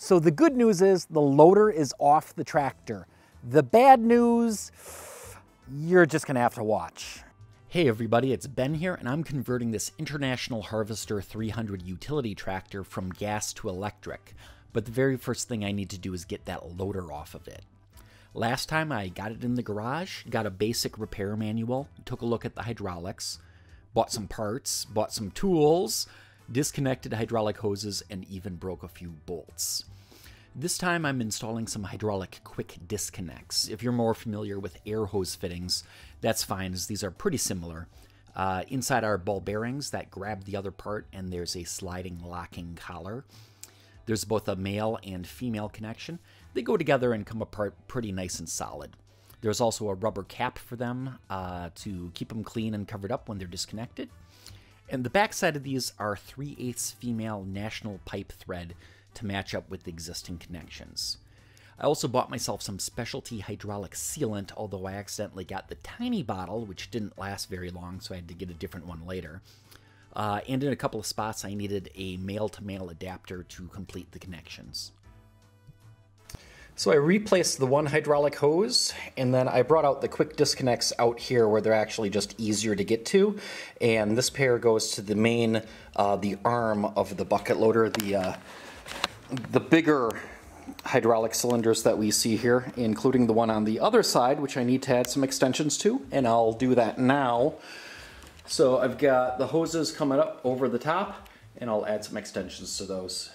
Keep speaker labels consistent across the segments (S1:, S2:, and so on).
S1: So the good news is the loader is off the tractor. The bad news, you're just gonna have to watch.
S2: Hey everybody, it's Ben here, and I'm converting this International Harvester 300 utility tractor from gas to electric. But the very first thing I need to do is get that loader off of it. Last time I got it in the garage, got a basic repair manual, took a look at the hydraulics, bought some parts, bought some tools, disconnected hydraulic hoses, and even broke a few bolts. This time I'm installing some hydraulic quick disconnects. If you're more familiar with air hose fittings, that's fine as these are pretty similar. Uh, inside are ball bearings that grab the other part and there's a sliding locking collar. There's both a male and female connection. They go together and come apart pretty nice and solid. There's also a rubber cap for them uh, to keep them clean and covered up when they're disconnected. And the backside of these are 3 8 female national pipe thread to match up with the existing connections. I also bought myself some specialty hydraulic sealant, although I accidentally got the tiny bottle, which didn't last very long, so I had to get a different one later. Uh, and in a couple of spots, I needed a male to male adapter to complete the connections.
S1: So I replaced the one hydraulic hose and then I brought out the quick disconnects out here where they're actually just easier to get to. And this pair goes to the main, uh, the arm of the bucket loader, the, uh, the bigger hydraulic cylinders that we see here, including the one on the other side, which I need to add some extensions to, and I'll do that now. So I've got the hoses coming up over the top, and I'll add some extensions to those.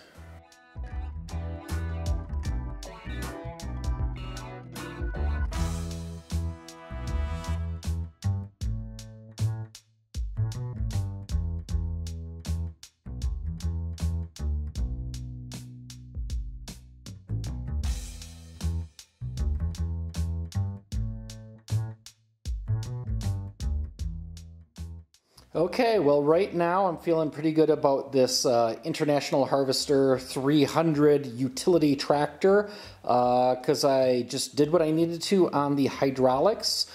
S1: Okay, well, right now I'm feeling pretty good about this uh, International Harvester 300 utility tractor because uh, I just did what I needed to on the hydraulics.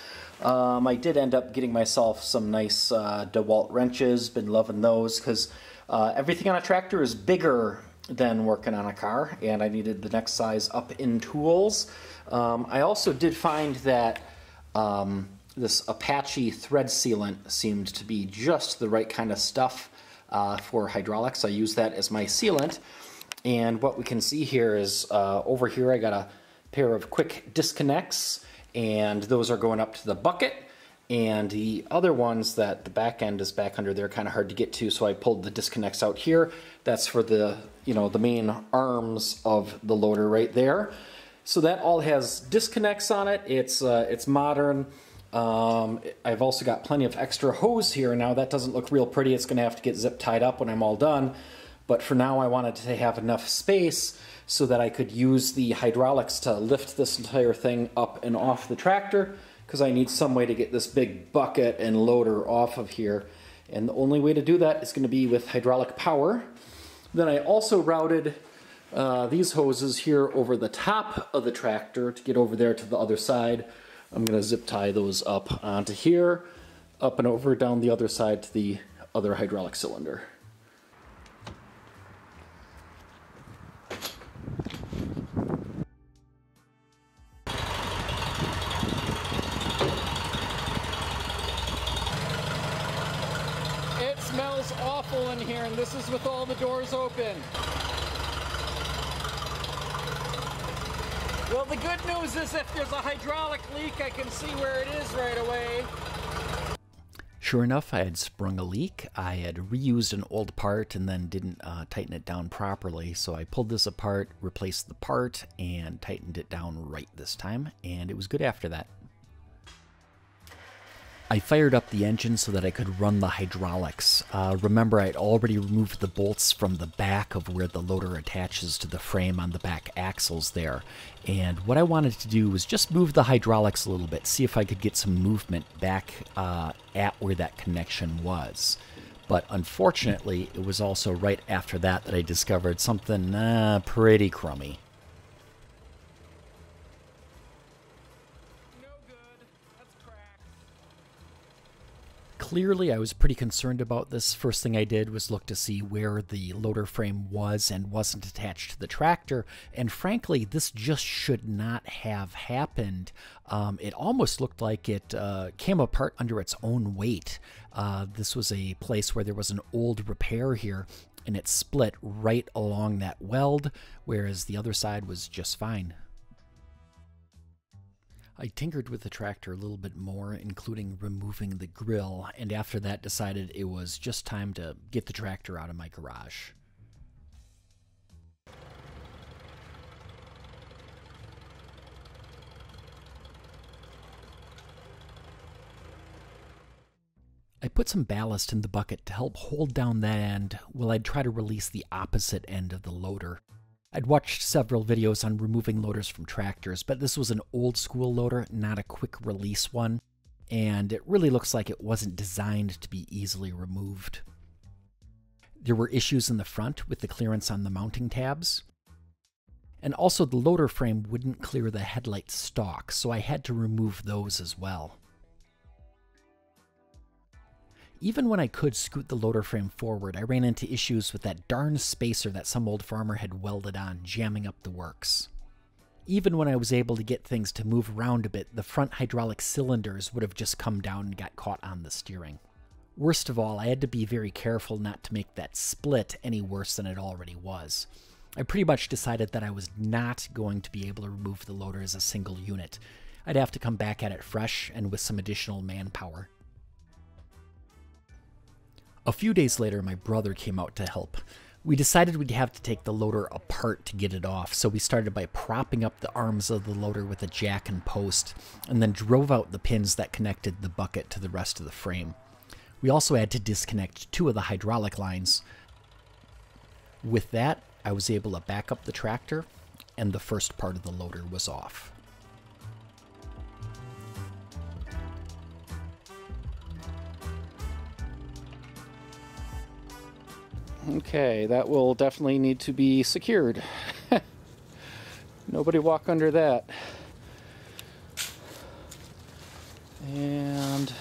S1: Um, I did end up getting myself some nice uh, DeWalt wrenches, been loving those because uh, everything on a tractor is bigger than working on a car, and I needed the next size up in tools. Um, I also did find that. Um, this Apache thread sealant seemed to be just the right kind of stuff uh, for hydraulics. I use that as my sealant. And what we can see here is uh, over here I got a pair of quick disconnects and those are going up to the bucket. And the other ones that the back end is back under there kind of hard to get to so I pulled the disconnects out here. That's for the you know the main arms of the loader right there. So that all has disconnects on it. It's uh, it's modern um, I've also got plenty of extra hose here. Now that doesn't look real pretty. It's going to have to get zip tied up when I'm all done. But for now I wanted to have enough space so that I could use the hydraulics to lift this entire thing up and off the tractor because I need some way to get this big bucket and loader off of here. And the only way to do that is going to be with hydraulic power. Then I also routed uh, these hoses here over the top of the tractor to get over there to the other side I'm going to zip tie those up onto here, up and over down the other side to the other hydraulic cylinder. It smells awful in here and this is with all the doors open. Well, the good news is if there's a hydraulic leak, I can see where it is right away.
S2: Sure enough, I had sprung a leak. I had reused an old part and then didn't uh, tighten it down properly. So I pulled this apart, replaced the part, and tightened it down right this time. And it was good after that. I fired up the engine so that I could run the hydraulics. Uh, remember, I'd already removed the bolts from the back of where the loader attaches to the frame on the back axles there. And what I wanted to do was just move the hydraulics a little bit, see if I could get some movement back uh, at where that connection was. But unfortunately, it was also right after that that I discovered something uh, pretty crummy. Clearly, I was pretty concerned about this. First thing I did was look to see where the loader frame was and wasn't attached to the tractor. And frankly, this just should not have happened. Um, it almost looked like it uh, came apart under its own weight. Uh, this was a place where there was an old repair here, and it split right along that weld, whereas the other side was just fine. I tinkered with the tractor a little bit more, including removing the grill, and after that decided it was just time to get the tractor out of my garage. I put some ballast in the bucket to help hold down that end while I'd try to release the opposite end of the loader. I'd watched several videos on removing loaders from tractors, but this was an old school loader, not a quick release one, and it really looks like it wasn't designed to be easily removed. There were issues in the front with the clearance on the mounting tabs, and also the loader frame wouldn't clear the headlight stalk, so I had to remove those as well. Even when I could scoot the loader frame forward, I ran into issues with that darn spacer that some old farmer had welded on, jamming up the works. Even when I was able to get things to move around a bit, the front hydraulic cylinders would have just come down and got caught on the steering. Worst of all, I had to be very careful not to make that split any worse than it already was. I pretty much decided that I was not going to be able to remove the loader as a single unit. I'd have to come back at it fresh and with some additional manpower. A few days later, my brother came out to help. We decided we'd have to take the loader apart to get it off, so we started by propping up the arms of the loader with a jack and post, and then drove out the pins that connected the bucket to the rest of the frame. We also had to disconnect two of the hydraulic lines. With that, I was able to back up the tractor, and the first part of the loader was off.
S1: Okay, that will definitely need to be secured. Nobody walk under that. And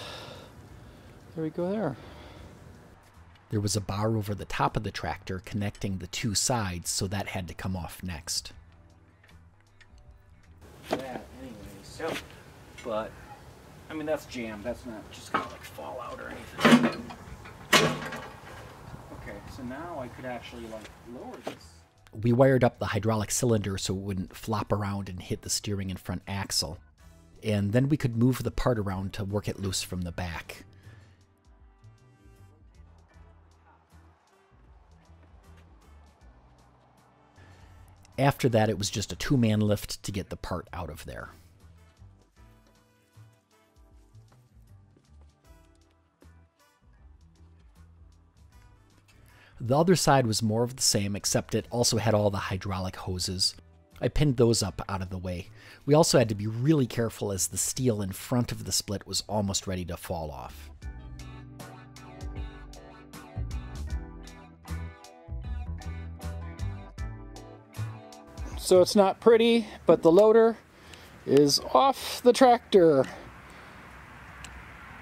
S1: there we go there.
S2: There was a bar over the top of the tractor connecting the two sides, so that had to come off next.
S1: That, anyways. Yep. But, I mean, that's jammed. That's not just gonna like fall out or anything. So now I could actually like lower this.
S2: We wired up the hydraulic cylinder so it wouldn't flop around and hit the steering and front axle. And then we could move the part around to work it loose from the back. After that, it was just a two man lift to get the part out of there. The other side was more of the same, except it also had all the hydraulic hoses. I pinned those up out of the way. We also had to be really careful as the steel in front of the split was almost ready to fall off.
S1: So it's not pretty, but the loader is off the tractor.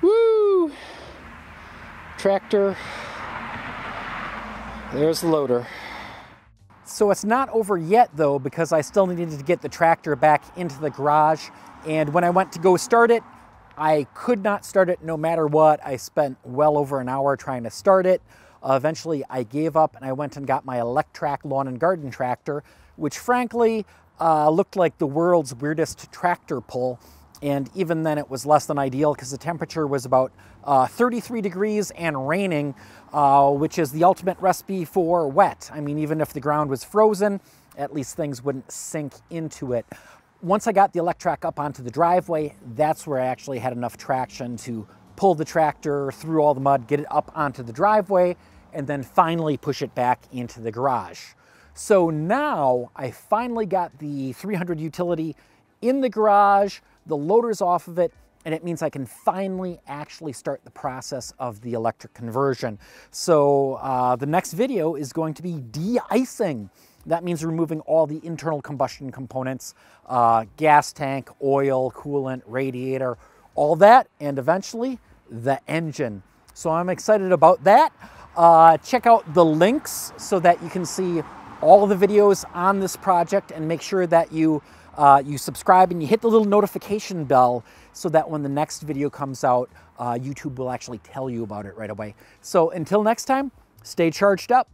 S1: Woo! Tractor there's the loader. So it's not over yet though because I still needed to get the tractor back into the garage and when I went to go start it, I could not start it no matter what. I spent well over an hour trying to start it. Uh, eventually I gave up and I went and got my Electrac lawn and garden tractor, which frankly uh, looked like the world's weirdest tractor pull. And even then it was less than ideal because the temperature was about uh, 33 degrees and raining, uh, which is the ultimate recipe for wet. I mean, even if the ground was frozen, at least things wouldn't sink into it. Once I got the Electrac up onto the driveway, that's where I actually had enough traction to pull the tractor through all the mud, get it up onto the driveway, and then finally push it back into the garage. So now I finally got the 300 utility in the garage, the loader's off of it, and it means I can finally actually start the process of the electric conversion. So uh, the next video is going to be de-icing. That means removing all the internal combustion components, uh, gas tank, oil, coolant, radiator, all that, and eventually the engine.
S2: So I'm excited about that. Uh, check out the links so that you can see all the videos on this project and make sure that you, uh, you subscribe and you hit the little notification bell so that when the next video comes out, uh, YouTube will actually tell you about it right away. So until next time, stay charged up.